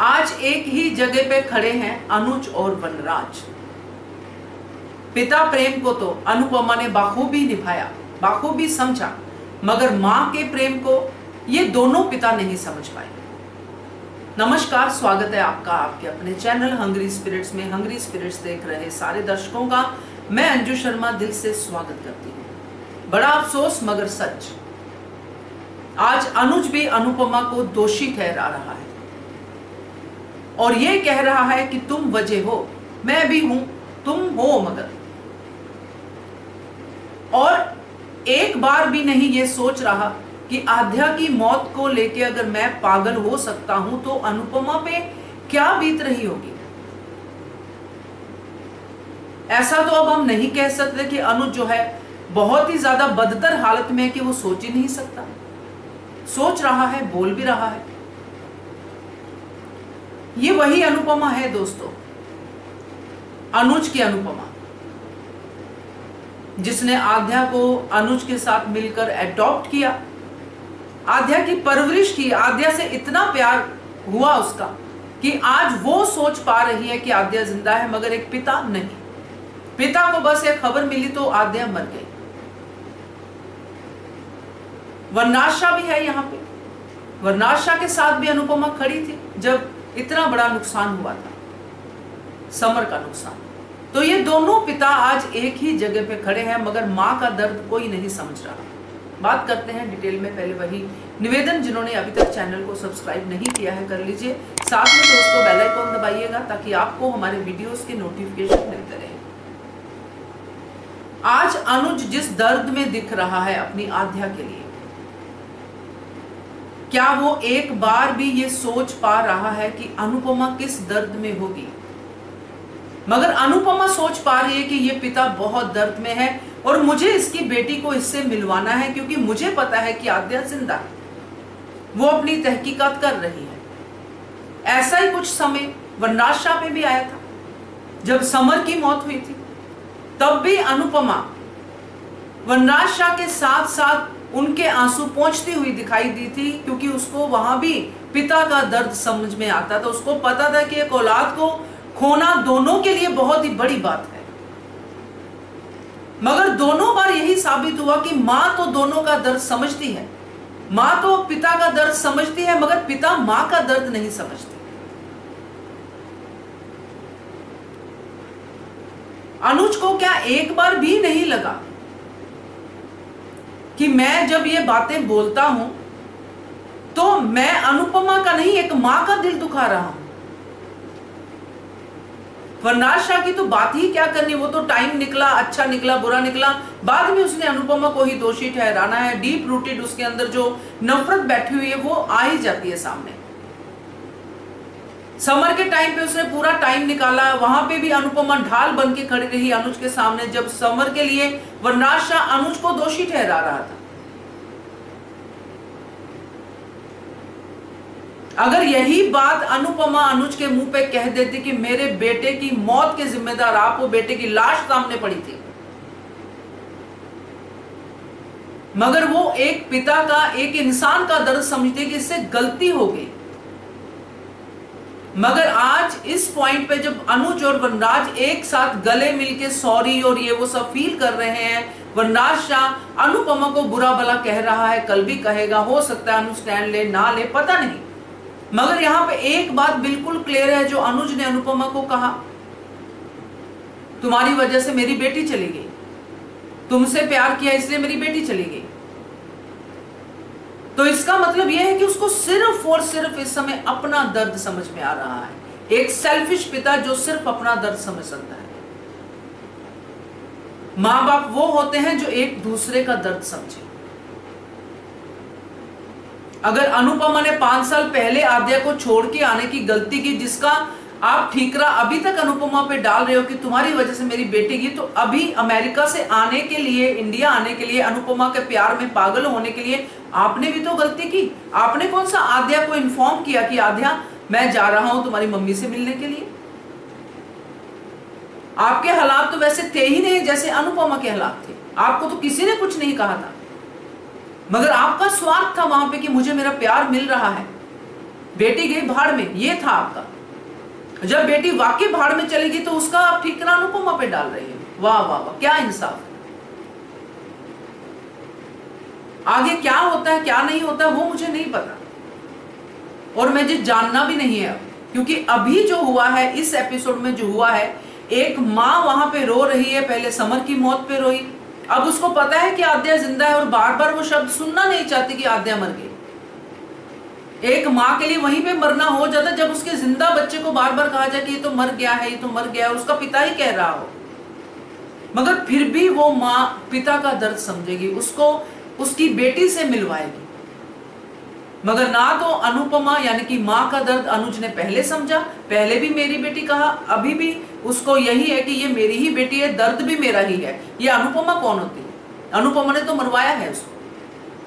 आज एक ही जगह पे खड़े हैं अनुज और वनराज। पिता प्रेम को तो अनुपमा ने बाखूबी निभाया, बाखूबी समझा, मगर माँ के प्रेम को ये दोनों पिता नहीं समझ पाए। नमस्कार, स्वागत है आपका आपके अपने चैनल हंगरी स्पिरिट्स में। हंगरी स्पिरिट्स देख रहे सारे दर्शकों का मैं अंजू शर्मा दिल से स्वागत करती हूँ। बड़ा अफसोस, मगर सच। आज अनुज भी अनुपमा को दोषी ठहरा रहा है। और ये कह रहा है कि तुम वजह हो। मैं भी हूँ, तुम हो मगर। और एक बार भी नहीं ये सोच रहा कि आध्या की मौत को लेके अगर मैं पागल हो सकता हूँ तो अनुपमा पे क्या बीत रही होगी? ऐसा तो अब हम नहीं कह सकते कि अनुज जो है, बहुत ही ज़्यादा बदतर हालत में है कि वो सोच ही नहीं सकता। सोच रहा है, बोल भी रहा है। ये वही अनुपमा है दोस्तों। अनुज की अनुपमा। जिसने आध्या को अनुज के साथ मिलकर एडॉप्ट किया। आध्या की परवरिश की। आध्या से इतना प्यार हुआ उसका कि आज वो सोच पा रही है कि आद्या ज़िंदा है, मगर एक पिता नहीं। पिता को बस एक खबर मिली तो आद्या मर गई। वर्नाशा भी है यहाँ पे। वर्नाशा के साथ भी अनुपमा खड़ी थी। जब इतना बड़ा नुकसान हुआ था। समर का नुकसान। तो ये दोनों पिता आज एक ही जगह पे खड़े हैं, मगर माँ का दर्द कोई नहीं समझ रहा। बात करते हैं डिटेल में पहले वही निवेदन जिन्होंने अभी तक चैनल को सब्सक्राइब नहीं किया है, कर लीजिए। साथ में दोस्तों बेल आइकॉन दबाइएगा ताकि आपको हमारे वीडियोस के नोटिफिकेशन मिलते रहे। आज अनुज जिस दर्द में दिख रहा है अपनी आध्या के लिए क्या वो एक बार भी ये सोच पा रहा है कि अनुपमा किस दर्द में होगी? मगर अनुपमा सोच पा रही है कि ये पिता बहुत दर्द में है और मुझे इसकी बेटी को इससे मिलवाना है क्योंकि मुझे पता है कि आद्या ज़िंदा वो अपनी तहकीकात कर रही है। ऐसा ही कुछ समय वनराज शाह पे भी आया था। जब समर की मौत हुई थी, तब भी अनुपमा वनराज शाह के साथ साथ उनके आँसू पहुँचती हुई दिखाई दी थी, क्योंकि उसको वहाँ भी पिता का दर्द समझ में आता था। उसको पता था कि एक औलाद को खोना दोनों के लिए बहुत ही बड़ी बात है। मगर दोनों बार यही साबित हुआ कि माँ तो दोनों का दर्द समझती है। माँ तो पिता का दर्द समझती है, मगर पिता माँ का दर्द नहीं समझते। अनुज को क्या एक बार भी नहीं लगा? कि मैं जब ये बातें बोलता हूँ तो मैं अनुपमा का नहीं, एक माँ का दिल दुखा रहा हूँ। वरनाज शाह की तो बात ही क्या करनी, वो तो टाइम निकला अच्छा निकला, बुरा निकला, बाद में उसने अनुपमा को ही दोषी ठहराना है डीप रूटेड उसके अंदर जो नफरत बैठी हुई है, वो आ ही जाती है सामने। समर के टाइम पे उसने पूरा टाइम निकाला। वहाँ पे भी अनुपमा ढाल बन के खड़ी रही अनुज के सामने, जब समर के लिए वरनाज शाह अनुज को दोषी ठहरा रहा था। अगर यही बात अनुपमा अनुज के मुँह पे कह देती कि मेरे बेटे की मौत के जिम्मेदार आप, वो बेटे की लाश सामने पड़ी थी। मगर वो एक पिता का, एक इंसान का दर्द समझते कि इससे गलती हो गई। मगर आज इस पॉइंट पे जब अनुज और वनराज एक साथ गले मिलके सॉरी और ये वो सब फील कर रहे हैं, वनराज शाह, अनुपमा को बुरा भला कह रहा है, कल भी कहेगा, हो सकता है अनुज स्टैंड ले, ना ले, पता नहीं। मगर यहाँ पे एक बात बिल्कुल क्लियर है जो अनुज ने अनुपमा को कहा। तुम्हारी वजह से मेरी बेटी चली गई। तुमसे प्यार किया इसलिए मेरी बेटी चली गई। तो इसका मतलब यह है कि उसको सिर्फ़ और सिर्फ़ इस समय अपना दर्द समझ में आ रहा है। एक सेल्फिश पिता जो सिर्फ़ अपना दर्द समझ सकता है। माँ बाप वो होते हैं जो एक दूसरे का दर्द समझे। अगर अनुपमा ने पाँच साल पहले आद्या को छोड़ के आने की गलती की जिसका आप ठीकरा अभी तक अनुपमा पे डाल रहे हो कि तुम्हारी वजह से मेरी बेटी की तो अभी अमेरिका से आने के लिए, इंडिया आने के लिए, अनुपमा के प्यार में पागल होने के लिए आपने भी तो गलती की। आपने कौन सा आद्या को इन्फॉर्म किया कि, आद्या, मैं जा रहा हूँ तुम्हारी मम्मी से मिलने के लिए? आपके हालात तो वैसे थे ही नहीं जैसे अनुपमा के हालात थे। आपको तो किसी ने कुछ नहीं कहा था। मगर आपका स्वार्थ था वहाँ पे कि मुझे मेरा प्यार मिल रहा है। बेटी गई भाड़ में, ये था आपका। जब बेटी वाकई भाड़ में चलेगी तो उसका आप ठीकरा अनुपमा पे डाल रही है। वाह वाह वाह, क्या इंसाफ। आगे क्या होता है, क्या नहीं होता है, वो मुझे नहीं पता। और मुझे जानना भी नहीं है, क्योंकि अभी जो हुआ है, इस एपिसोड में जो हुआ है, एक माँ वहाँ पे रो रही है, पहले समर की मौत पे रोई। अब उसको पता है कि आद्या ज़िंदा है और बार बार वो शब्द सुनना नहीं चाहती कि आद्या मर गई। एक माँ के लिए वहीं पे मरना हो जाता जब उसके ज़िंदा बच्चे को बार बार कहा जाए कि ये तो मर गया है, ये तो मर गया है, उसका पिता ही कह रहा हो। मगर फिर भी वो माँ पिता का दर्द समझेगी, उसको उसकी बेटी से मिलवाएगी। मगर ना तो अनुपमा यानी कि माँ का दर्द अनुज ने पहले समझा, पहले भी मेरी बेटी कहा, अभी भी उसको यही है कि ये मेरी ही बेटी है, दर्द भी मेरा ही है। ये अनुपमा कौन होती है? अनुपमा ने तो मरवाया है उसको।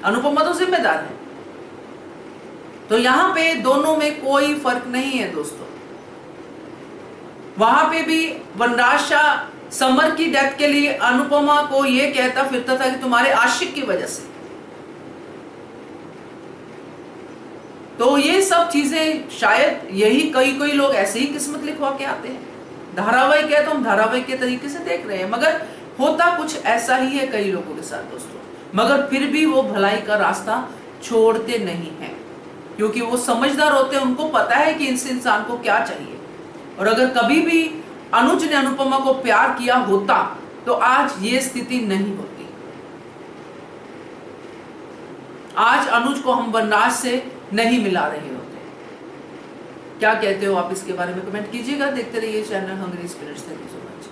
अनुपमा तो जिम्मेदार है। तो यहाँ पे दोनों में कोई फ़र्क नहीं है दोस्तों। वहाँ पे भी वनराज शाह समर की डेथ के लिए अनुपमा को यह कहता, फिरता था कि तुम्हारे आशिक की वजह से। तो ये सब चीज़ें शायद यही कई कई लोग ऐसे ही किस्मत लिखवा के आते हैं। धारावाहिक है तो हम धारावाहिक के तरीके से देख रहे हैं, मगर होता कुछ ऐसा ही है कई लोगों के साथ दोस्तों। मगर फिर भी वो भलाई का रास्ता छोड़ते नहीं है, क्योंकि वो समझदार होते हैं, उनको पता है कि इस इंसान को क्या चाहिए। और अगर कभी भी अनुज ने अनुपमा को प्यार किया होता तो आज ये स्थिति नहीं होती आज अनुज को हम वनराज से नहीं मिला रहे होते क्या कहते हो आप इसके बारे में कमेंट कीजिएगा देखते रहिए channel Hungry Spirits thank you so much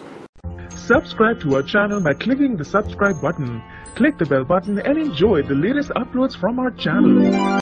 Subscribe to our channel by clicking the subscribe button. Click the bell button and enjoy the latest uploads from our channel.